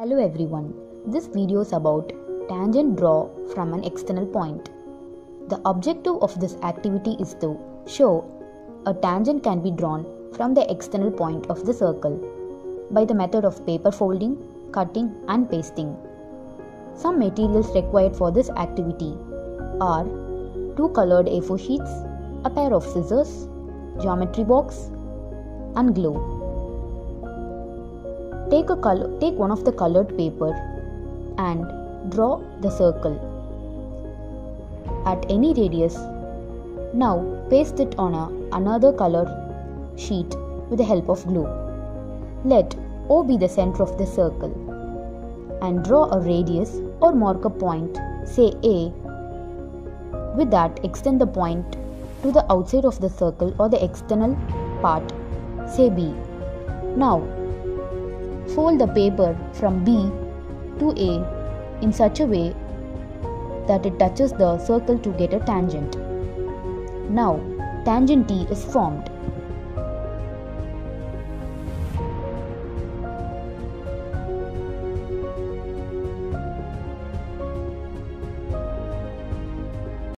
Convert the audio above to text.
Hello everyone, this video is about tangent draw from an external point. The objective of this activity is to show a tangent can be drawn from the external point of the circle by the method of paper folding, cutting and pasting. Some materials required for this activity are two colored A4 sheets, a pair of scissors, geometry box and glue. Take a color take one of the colored paper and draw the circle at any radius. Now paste it on a, another color sheet with the help of glue. Let O be the center of the circle and draw a radius or mark a point, say A. With that, extend the point to the outside of the circle or the external part, say B. Now, fold the paper from B to A in such a way that it touches the circle to get a tangent. Now, tangent T is formed.